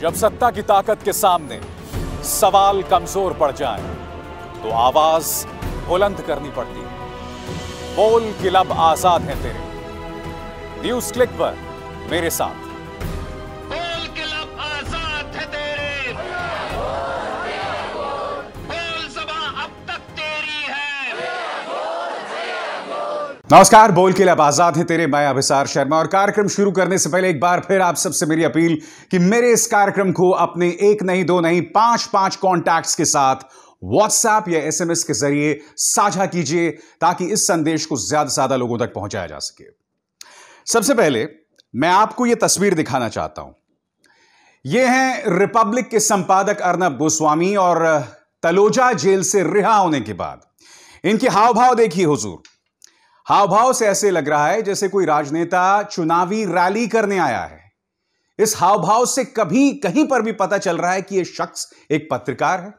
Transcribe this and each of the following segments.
जब सत्ता की ताकत के सामने सवाल कमज़ोर पड़ जाए तो आवाज़ बुलंद करनी पड़ती है। बोल किलब आज़ाद है तेरे। न्यूज़ क्लिक पर मेरे साथ। नमस्कार, बोल के लब आज़ाद है तेरे मैं अभिसार शर्मा। और कार्यक्रम शुरू करने से पहले एक बार फिर आप सबसे मेरी अपील कि मेरे इस कार्यक्रम को अपने एक नहीं, दो नहीं, पाँच पाँच कॉन्टैक्ट्स के साथ व्हाट्सएप या एसएमएस के ज़रिए साझा कीजिए, ताकि इस संदेश को ज़्यादा से ज़्यादा लोगों तक पहुँचाया जा सके। सबसे पहले मैं आपको यह तस्वीर दिखाना चाहता हूँ। यह है रिपब्लिक के संपादक अर्नब गोस्वामी और तलोजा जेल से रिहा होने के बाद। इनके हाव भाव देखिए, हुजूर। हाव भाव से ऐसे लग रहा है जैसे कोई राजनेता चुनावी रैली करने आया है। इस हाव भाव से कभी कहीं पर भी पता चल रहा है कि यह शख्स एक पत्रकार है।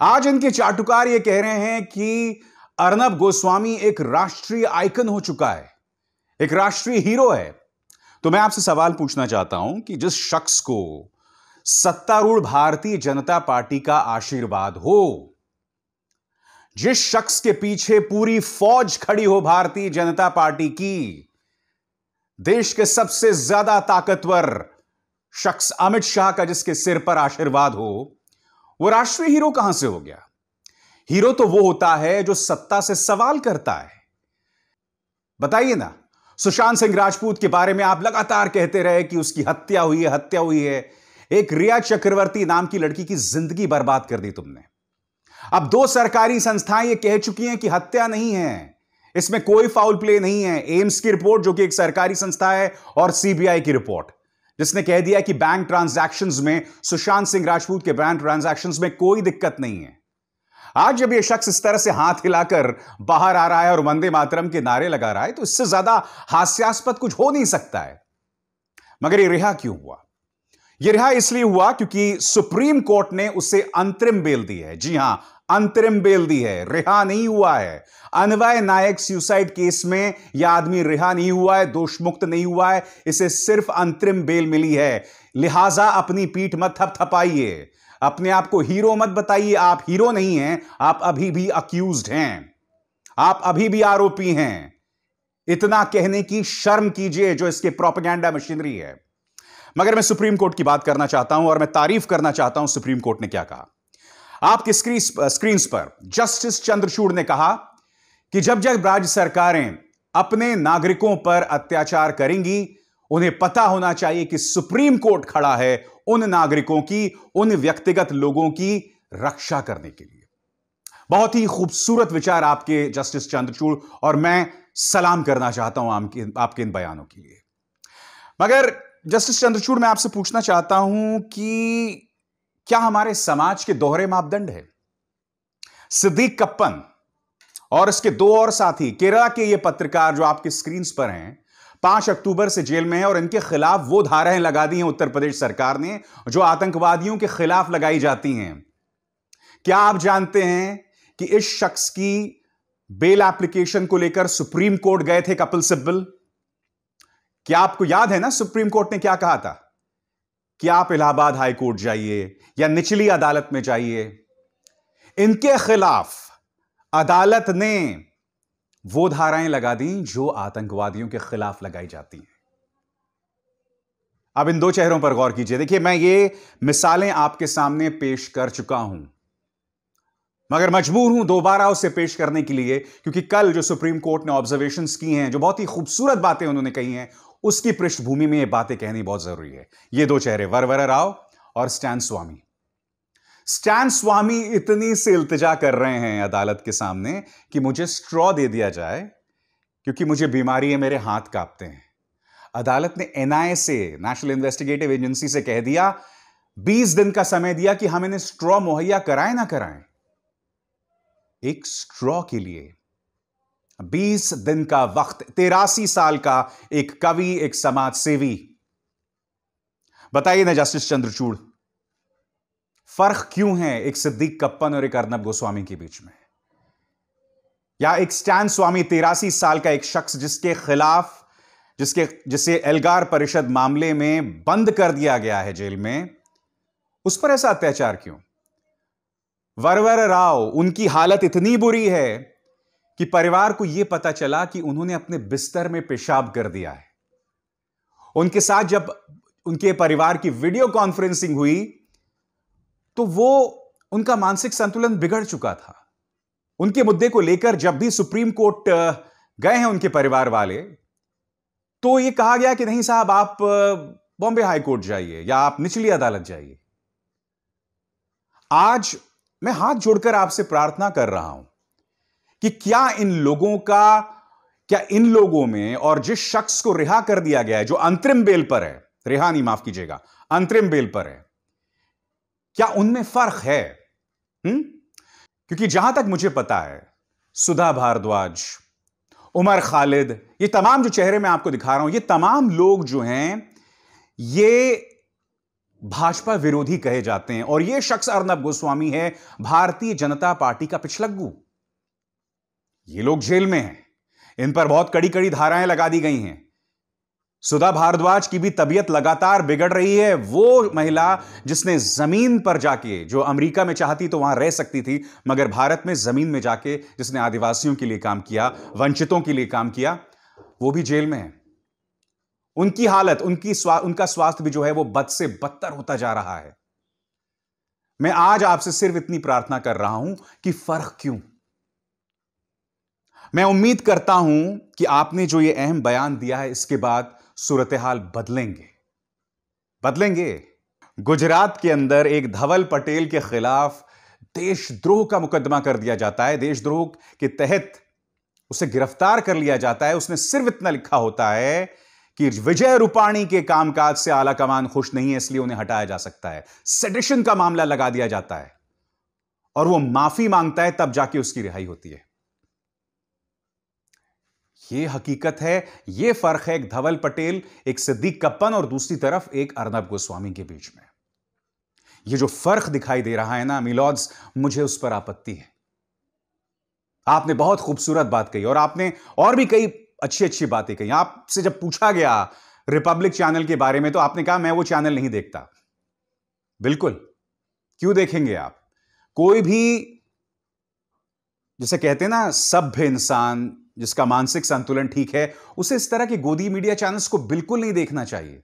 आज इनके चाटुकार ये कह रहे हैं कि अर्नब गोस्वामी एक राष्ट्रीय आइकन हो चुका है, एक राष्ट्रीय हीरो है। तो मैं आपसे सवाल पूछना चाहता हूँ कि जिस शख्स को सत्तारूढ़ भारतीय जनता पार्टी का आशीर्वाद हो जिस शख्स के पीछे पूरी फौज खड़ी हो भारतीय जनता पार्टी की, देश के सबसे ज़्यादा ताकतवर शख्स अमित शाह का जिसके सिर पर आशीर्वाद हो, वो राष्ट्रीय हीरो कहाँ से हो गया? हीरो तो वो होता है जो सत्ता से सवाल करता है। बताइए ना, सुशांत सिंह राजपूत के बारे में आप लगातार कहते रहे कि उसकी हत्या हुई है, हत्या हुई है। एक रिया चक्रवर्ती नाम की लड़की की ज़िंदगी बर्बाद कर दी तुमने। अब दो सरकारी संस्थाएँ ये कह चुकी हैं कि हत्या नहीं है। इसमें कोई फाउल प्ले नहीं है। एम्स की रिपोर्ट, जो कि एक सरकारी संस्था है, और सीबीआई की रिपोर्ट। जिसने कह दिया कि बैंक ट्रांजैक्शंस में, सुशांत सिंह राजपूत के बैंक ट्रांजैक्शंस में कोई दिक्कत नहीं है। आज जब यह शख्स इस तरह से हाथ हिलाकर बाहर आ रहा है और वंदे मातरम के नारे लगा रहा है तो इससे ज़्यादा हास्यास्पद कुछ हो नहीं सकता है। मगर यह रिहा क्यों हुआ? यह रिहा इसलिए हुआ क्योंकि सुप्रीम कोर्ट ने उसे अंतरिम बेल दी है। जी हाँ, अंतरिम बेल दी है। रिहा नहीं हुआ है। अनवय नायक सुसाइड केस में यह आदमी रिहा नहीं हुआ है, दोषमुक्त नहीं हुआ है, इसे सिर्फ़ अंतरिम बेल मिली है। लिहाजा अपनी पीठ मत थपथपाइए अपने आप को हीरो मत बताइए। आप हीरो नहीं हैं, आप अभी भी अक्यूज हैं। आप अभी भी आरोपी हैं। इतना कहने की शर्म कीजिए जो इसके प्रोपेगेंडा मशीनरी है। मगर मैं सुप्रीम कोर्ट की बात करना चाहता हूँ और मैं तारीफ़ करना चाहता हूँ सुप्रीम कोर्ट ने क्या कहा। आपके स्क्रीन पर जस्टिस चंद्रचूड़ ने कहा कि जब जब राज्य सरकारें अपने नागरिकों पर अत्याचार करेंगी, उन्हें पता होना चाहिए कि सुप्रीम कोर्ट खड़ा है उन नागरिकों की, उन व्यक्तिगत लोगों की रक्षा करने के लिए। बहुत ही खूबसूरत विचार आपके जस्टिस चंद्रचूड़ और मैं सलाम करना चाहता हूँ आपके इन बयानों के लिए। मगर जस्टिस चंद्रचूड़, मैं आपसे पूछना चाहता हूँ कि क्या हमारे समाज के दोहरे मापदंड है? सिद्दीक कप्पन और इसके दो और साथी, केरला के ये पत्रकार जो आपके स्क्रीन पर हैं, पाँच अक्टूबर से जेल में है और इनके खिलाफ वो धाराएँ लगा दी हैं उत्तर प्रदेश सरकार ने, जो आतंकवादियों के खिलाफ लगाई जाती हैं। क्या आप जानते हैं कि इस शख्स की बेल एप्लीकेशन को लेकर सुप्रीम कोर्ट गए थे कपिल सिब्बल? क्या आपको याद है ना सुप्रीम कोर्ट ने क्या कहा था? कि आप इलाहाबाद हाई कोर्ट जाइए या निचली अदालत में जाइए। इनके खिलाफ अदालत ने वो धाराएँ लगा दी जो आतंकवादियों के खिलाफ लगाई जाती हैं। अब इन दो चेहरों पर गौर कीजिए। देखिए, मैं ये मिसालें आपके सामने पेश कर चुका हूँ। मगर मजबूर हूँ दोबारा उसे पेश करने के लिए, क्योंकि कल जो सुप्रीम कोर्ट ने ऑब्जर्वेशंस की हैं, जो बहुत ही खूबसूरत बातें उन्होंने कही हैं उसकी पृष्ठभूमि में ये बातें कहनी बहुत ज़रूरी है। ये दो चेहरे, वरवर राव और स्टैन स्वामी। स्टैन स्वामी इतनी से इल्तजा कर रहे हैं अदालत के सामने कि मुझे स्ट्रॉ दे दिया जाए, क्योंकि मुझे बीमारी है, मेरे हाथ कांपते हैं। अदालत ने एनआईए से नेशनल इन्वेस्टिगेटिव एजेंसी से कह दिया 20 दिन का समय दिया कि हम इन्हें स्ट्रॉ मुहैया कराएँ ना कराएँ। एक स्ट्रॉ के लिए 20 दिन का वक्त, तेरासी साल का एक कवि, एक समाज सेवी बताइए ना जस्टिस चंद्रचूड़, फ़र्क क्यों है एक सिद्दीक कप्पन और एक अर्नब गोस्वामी के बीच में? या एक स्टैन स्वामी तेरासी साल का एक शख्स जिसके खिलाफ, जिसके, जिसे एल्गार परिषद मामले में बंद कर दिया गया है जेल में, उस पर ऐसा अत्याचार क्यों? वरवर राव, उनकी हालत इतनी बुरी है कि परिवार को यह पता चला कि उन्होंने अपने बिस्तर में पेशाब कर दिया है। उनके साथ जब उनके परिवार की वीडियो कॉन्फ्रेंसिंग हुई तो वो उनका मानसिक संतुलन बिगड़ चुका था। उनके मुद्दे को लेकर जब भी सुप्रीम कोर्ट गए हैं उनके परिवार वाले तो ये कहा गया कि, नहीं साहब, आप बॉम्बे हाई कोर्ट जाइए या आप निचली अदालत जाइए। आज मैं हाथ जोड़कर आपसे प्रार्थना कर रहा हूँ। कि क्या इन लोगों का, क्या इन लोगों में और जिस शख्स को रिहा कर दिया गया है, जो अंतरिम बेल पर है, रिहा नहीं, माफ़ कीजिएगा, अंतरिम बेल पर है, क्या उनमें फ़र्क है? हुँ? क्योंकि जहाँ तक मुझे पता है, सुधा भारद्वाज, उमर खालिद, ये तमाम जो चेहरे मैं आपको दिखा रहा हूँ, ये तमाम लोग जो हैं, ये भाजपा विरोधी कहे जाते हैं। और ये शख्स अर्नब गोस्वामी है, भारतीय जनता पार्टी का पिछलग्गू। ये लोग जेल में हैं। इन पर बहुत कड़ी कड़ी धाराएँ लगा दी गई हैं। सुधा भारद्वाज की भी तबीयत लगातार बिगड़ रही है। वो महिला जिसने ज़मीन पर जाके जो अमेरिका में चाहती तो वहाँ रह सकती थी मगर भारत में ज़मीन में जाके जिसने आदिवासियों के लिए काम किया वंचितों के लिए काम किया वो भी जेल में है। उनकी हालत उनकी स्वा, उनका स्वास्थ्य भी जो है वो बद से बदतर होता जा रहा है। मैं आज आपसे सिर्फ़ इतनी प्रार्थना कर रहा हूँ कि फ़र्क क्यों? मैं उम्मीद करता हूँ कि आपने जो ये अहम बयान दिया है, इसके बाद सूरत हाल बदलेंगे। बदलेंगे। गुजरात के अंदर एक धवल पटेल के खिलाफ देशद्रोह का मुकदमा कर दिया जाता है। देशद्रोह के तहत उसे गिरफ़्तार कर लिया जाता है। उसने सिर्फ़ इतना लिखा होता है कि विजय रूपाणी के कामकाज से आला कमान खुश नहीं है, इसलिए उन्हें हटाया जा सकता है। सेडिशन का मामला लगा दिया जाता है और वो माफ़ी माँगता है, तब जाके उसकी रिहाई होती है। ये हकीकत है, ये फ़र्क है एक धवल पटेल, एक सिद्दीक कप्पन और दूसरी तरफ़ एक अर्नब गोस्वामी के बीच में। ये जो फ़र्क दिखाई दे रहा है ना मिलॉड्स मुझे उस पर आपत्ति है। आपने बहुत खूबसूरत बात कही और आपने और भी कई अच्छी अच्छी बातें कही। आपसे जब पूछा गया रिपब्लिक चैनल के बारे में तो आपने कहा, मैं वो चैनल नहीं देखता। बिल्कुल। क्यों देखेंगे आप? कोई भी, जैसे कहते हैं ना, सभ्य इंसान जिसका मानसिक संतुलन ठीक है, उसे इस तरह के गोदी मीडिया चैनल्स को बिल्कुल नहीं देखना चाहिए।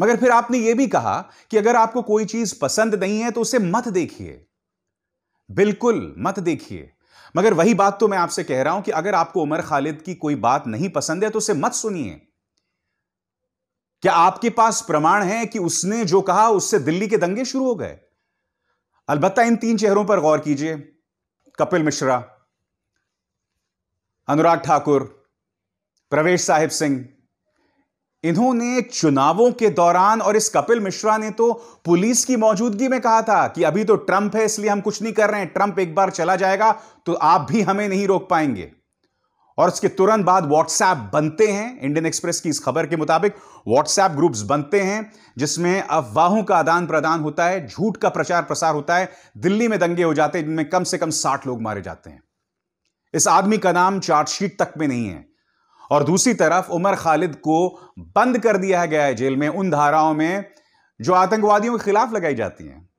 मगर फिर आपने यह भी कहा कि अगर आपको कोई चीज़ पसंद नहीं है तो उसे मत देखिए। बिल्कुल मत देखिए। मगर वही बात तो मैं आपसे कह रहा हूँ कि अगर आपको उमर खालिद की कोई बात नहीं पसंद है तो उसे मत सुनिए। क्या आपके पास प्रमाण है कि उसने जो कहा, उससे दिल्ली के दंगे शुरू हो गए? अलबत्ता इन तीन चेहरों पर गौर कीजिए। कपिल मिश्रा अनुराग ठाकुर, प्रवेश साहिब सिंह, इन्होंने चुनावों के दौरान और इस कपिल मिश्रा ने तो पुलिस की मौजूदगी में कहा था कि अभी तो ट्रंप है, इसलिए हम कुछ नहीं कर रहे हैं। ट्रंप एक बार चला जाएगा तो आप भी हमें नहीं रोक पाएँगे। और उसके तुरंत बाद व्हाट्सएप बनते हैं, इंडियन एक्सप्रेस की इस खबर के मुताबिक व्हाट्सएप ग्रुप्स बनते हैं, जिसमें अफवाहों का आदान प्रदान होता है, झूठ का प्रचार प्रसार होता है, दिल्ली में दंगे हो जाते हैं, जिनमें कम से कम साठ लोग मारे जाते हैं। इस आदमी का नाम चार्जशीट तक में नहीं है। और दूसरी तरफ़ उमर खालिद को बंद कर दिया गया है जेल में, उन धाराओं में जो आतंकवादियों के खिलाफ लगाई जाती हैं।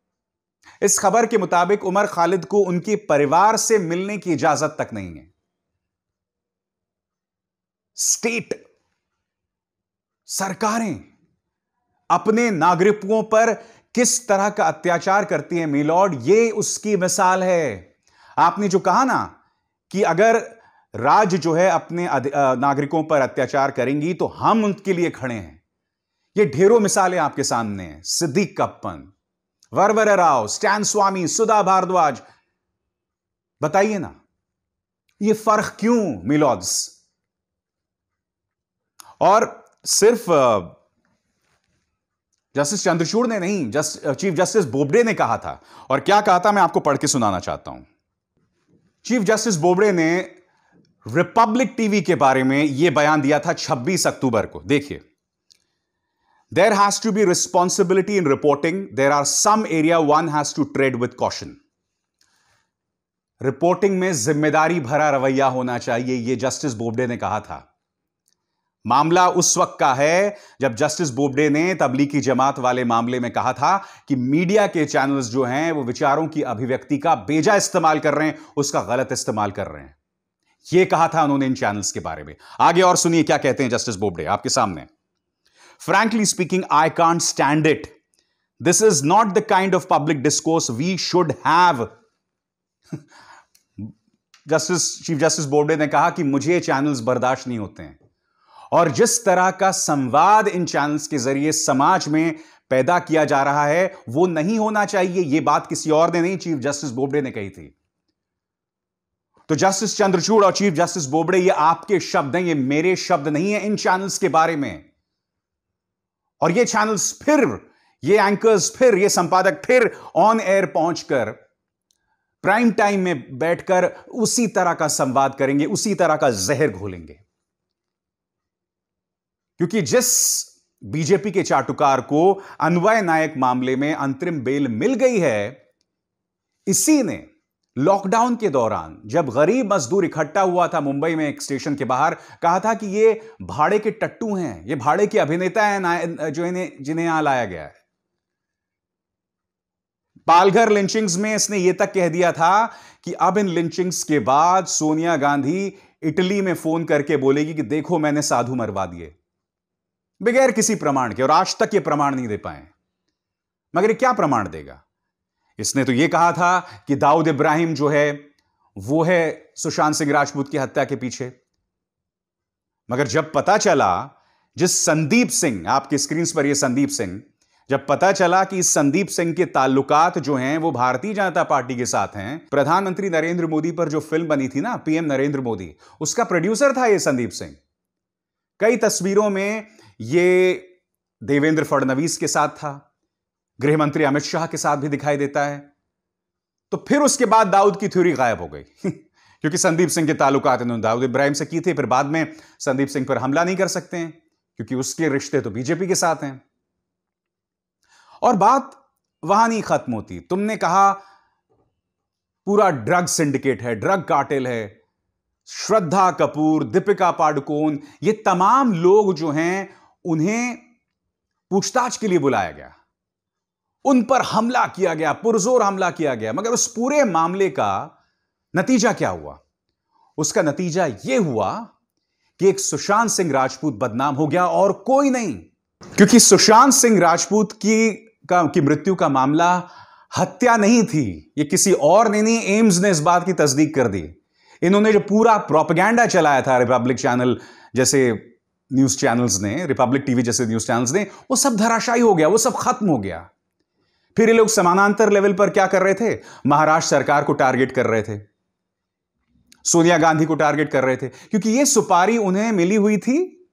इस खबर के मुताबिक उमर खालिद को उनके परिवार से मिलने की इजाज़त तक नहीं है। स्टेट, सरकारें अपने नागरिकों पर किस तरह का अत्याचार करती हैं, मिलॉर्ड, ये उसकी मिसाल है। आपने जो कहा ना कि अगर राज्य जो है अपने नागरिकों पर अत्याचार करेंगी तो हम उनके लिए खड़े हैं। ये ढेरों मिसालें आपके सामने हैं। सिद्दीक कप्पन, वरवर राव, स्टैन स्वामी, सुधा भारद्वाज। बताइए ना, ये फ़र्क क्यों मिलॉड्स और सिर्फ़ जस्टिस चंद्रचूड़ ने नहीं, जस्ट चीफ जस्टिस बोबडे ने कहा था। और क्या कहा था मैं आपको पढ़ के सुनाना चाहता हूँ। चीफ जस्टिस बोबड़े ने रिपब्लिक टीवी के बारे में यह बयान दिया था 26 अक्टूबर को। देखिए। There has to be responsibility in reporting there are some area one has to tread with caution reporting में ज़िम्मेदारी भरा रवैया होना चाहिए यह जस्टिस बोबडे ने कहा था। मामला उस वक्त का है, जब जस्टिस बोबडे ने तबलीगी जमात वाले मामले में कहा था कि मीडिया के चैनल्स जो हैं, वो विचारों की अभिव्यक्ति का बेजा इस्तेमाल कर रहे हैं, उसका गलत इस्तेमाल कर रहे हैं। यह कहा था उन्होंने इन चैनल्स के बारे में। आगे और सुनिए क्या कहते हैं जस्टिस बोबडे, आपके सामने। Frankly speaking I can't stand it this is not the kind of public discourse we should have justice, chief justice Bobde ने कहा कि मुझे चैनल्स बर्दाश्त नहीं होते हैं। और जिस तरह का संवाद इन चैनल्स के ज़रिए समाज में पैदा किया जा रहा है, वो नहीं होना चाहिए। यह बात किसी और ने नहीं चीफ जस्टिस बोबडे ने कही थी। तो जस्टिस चंद्रचूड़ और चीफ जस्टिस बोबडे ये आपके शब्द हैं, ये मेरे शब्द नहीं है इन चैनल्स के बारे में। और ये चैनल्स फिर, ये एंकर्स फिर, ये संपादक फिर ऑन एयर पहुंचकर प्राइम टाइम में बैठकर उसी तरह का संवाद करेंगे, उसी तरह का जहर घोलेंगे। क्योंकि जिस बीजेपी के चाटुकार को अन्वय नायक मामले में अंतरिम बेल मिल गई है, इसी ने लॉकडाउन के दौरान जब गरीब मजदूर इकट्ठा हुआ था मुंबई में एक स्टेशन के बाहर, कहा था कि ये भाड़े के टट्टू हैं, ये भाड़े के अभिनेता हैं जो इन्हें, जिन्हें यहाँ लाया गया है। पालघर लिंचिंग्स में इसने यह तक कह दिया था कि अब इन लिंचिंग्स के बाद सोनिया गांधी इटली में फ़ोन करके बोलेगी कि देखो मैंने साधु मरवा दिए। बगैर किसी प्रमाण के, और आज तक ये प्रमाण नहीं दे पाए। मगर ये क्या प्रमाण देगा? इसने तो ये कहा था कि दाऊद इब्राहिम जो है, वो है सुशांत सिंह राजपूत की हत्या के पीछे। मगर जब पता चला, जिस संदीप सिंह, आपकी स्क्रीन पर ये संदीप सिंह, जब पता चला कि इस संदीप सिंह के ताल्लुकात जो हैं, वो भारतीय जनता पार्टी के साथ हैं, प्रधानमंत्री नरेंद्र मोदी पर जो फ़िल्म बनी थी ना, पीएम नरेंद्र मोदी, उसका प्रोड्यूसर था ये संदीप सिंह। कई तस्वीरों में ये देवेंद्र फडणवीस के साथ था गृह मंत्री अमित शाह के साथ भी दिखाई देता है। तो फिर उसके बाद दाऊद की थ्योरी गायब हो गई, क्योंकि संदीप सिंह के ताल्लुकात इन्होंने दाऊद इब्राहिम से की थे, फिर बाद में संदीप सिंह पर हमला नहीं कर सकते हैं, क्योंकि उसके रिश्ते तो बीजेपी के साथ हैं। और बात वहाँ नहीं खत्म होती, तुमने कहा पूरा ड्रग सिंडिकेट है, ड्रग कार्टेल है, श्रद्धा कपूर, दीपिका पाडुकोन ये तमाम लोग जो हैं उन्हें पूछताछ के लिए बुलाया गया। उन पर हमला किया गया, पुरजोर हमला किया गया, मगर उस पूरे मामले का नतीजा क्या हुआ? उसका नतीजा यह हुआ कि एक सुशांत सिंह राजपूत बदनाम हो गया और कोई नहीं, क्योंकि सुशांत सिंह राजपूत की का, की मृत्यु का मामला हत्या नहीं थी, ये किसी और ने नहीं, एम्स ने इस बात की तस्दीक कर दी। इन्होंने जो पूरा प्रोपगैंडा चलाया था रिपब्लिक चैनल, जैसे न्यूज़ चैनल्स ने रिपब्लिक टीवी जैसे न्यूज़ चैनल्स ने, वो सब धराशायी हो गया, वो सब खत्म हो गया। फिर ये लोग समानांतर लेवल पर क्या कर रहे थे? महाराष्ट्र सरकार को टारगेट कर रहे थे। सोनिया गांधी को टारगेट कर रहे थे, क्योंकि ये सुपारी उन्हें मिली हुई थी।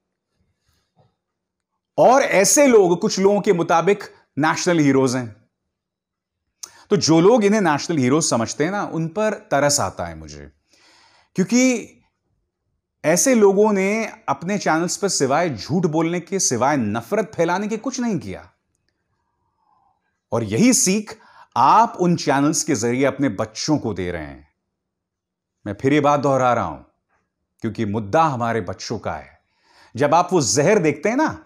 और ऐसे लोग, कुछ लोगों के मुताबिक नेशनल हीरोज हैं। तो जो लोग इन्हें नेशनल हीरोज समझते हैं ना, उन पर तरस आता है मुझे। क्योंकि ऐसे लोगों ने अपने चैनल्स पर सिवाय झूठ बोलने के, सिवाय नफरत फैलाने के कुछ नहीं किया। और यही सीख आप उन चैनल्स के ज़रिए अपने बच्चों को दे रहे हैं। मैं फिर ये बात दोहरा रहा हूँ, क्योंकि मुद्दा हमारे बच्चों का है। जब आप वो जहर देखते हैं ना,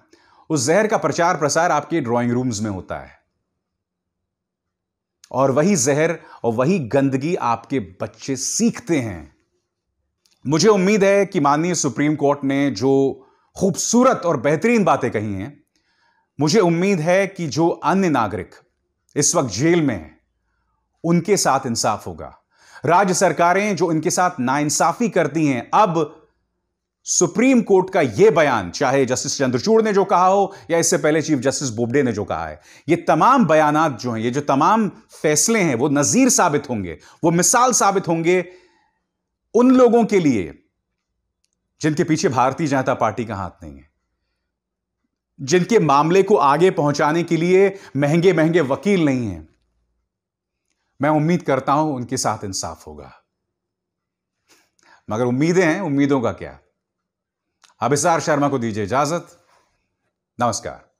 उस जहर का प्रचार प्रसार आपके ड्राइंग रूम्स में होता है। और वही जहर और वही गंदगी आपके बच्चे सीखते हैं। मुझे उम्मीद है कि माननीय सुप्रीम कोर्ट ने जो खूबसूरत और बेहतरीन बातें कही हैं, मुझे उम्मीद है कि जो अन्य नागरिक इस वक्त जेल में हैं, उनके साथ इंसाफ होगा। राज्य सरकारें जो इनके साथ नाइंसाफी करती हैं, अब सुप्रीम कोर्ट का यह बयान, चाहे जस्टिस चंद्रचूड़ ने जो कहा हो, या इससे पहले चीफ जस्टिस बोबडे ने जो कहा है, ये तमाम बयानात जो हैं, ये जो तमाम फैसले हैं, वो नजीर साबित होंगे, वो मिसाल साबित होंगे उन लोगों के लिए जिनके पीछे भारतीय जनता पार्टी का हाथ नहीं है, जिनके मामले को आगे पहुँचाने के लिए महँगे महँगे वकील नहीं हैं, मैं उम्मीद करता हूँ उनके साथ इंसाफ होगा। मगर उम्मीदें हैं, उम्मीदों का क्या? अभिसार शर्मा को दीजिए इजाज़त। नमस्कार।